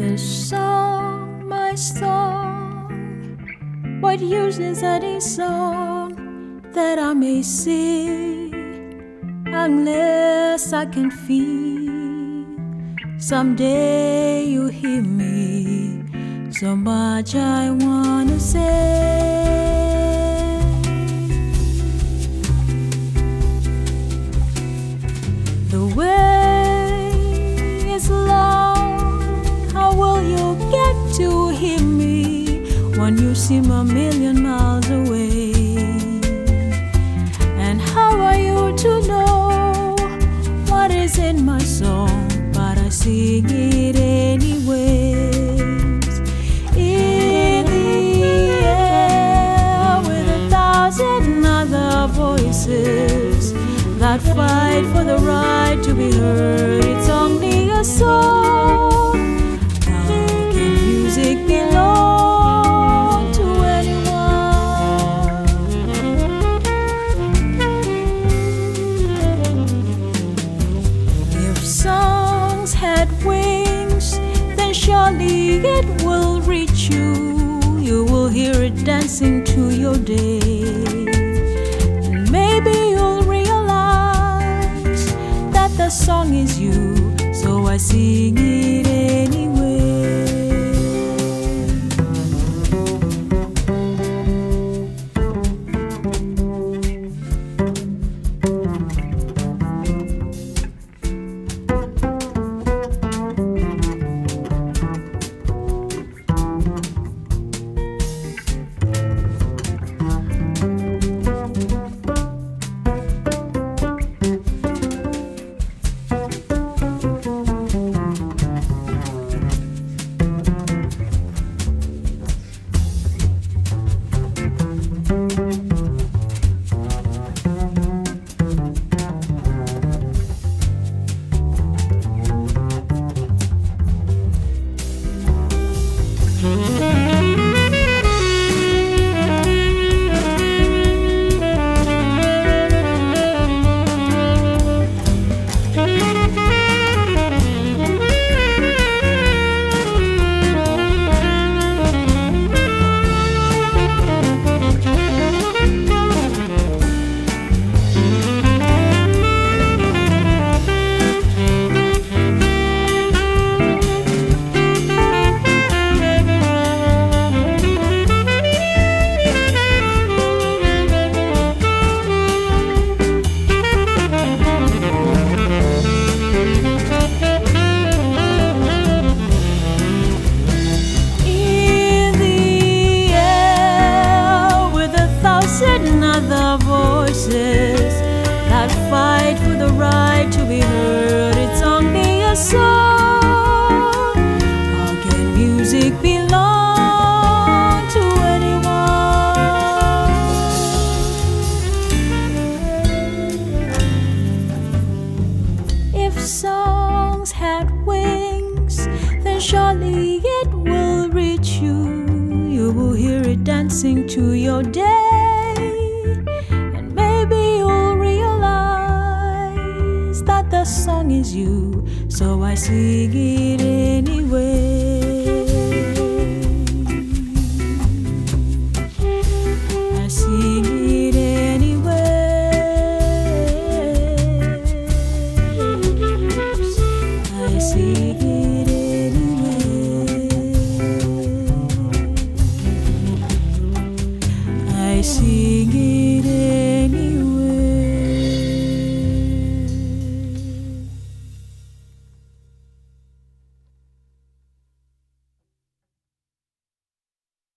This song, my song, what use is any song that I may sing unless I can feel? Someday you hear me, so much I wanna say. The way when you seem a million miles away? And how are you to know what is in my song? But I sing it anyways. In the air with a thousand other voices that fight for the right to be heard. Surely it will reach you. You will hear it dancing to your day. And maybe you'll realize that the song is you, so I sing it song. How can music belong to anyone? If songs had wings, then surely it will reach you. You will hear it dancing to your day. Is you. So I sing it anyway. I sing it anyways. I sing it anyway. I it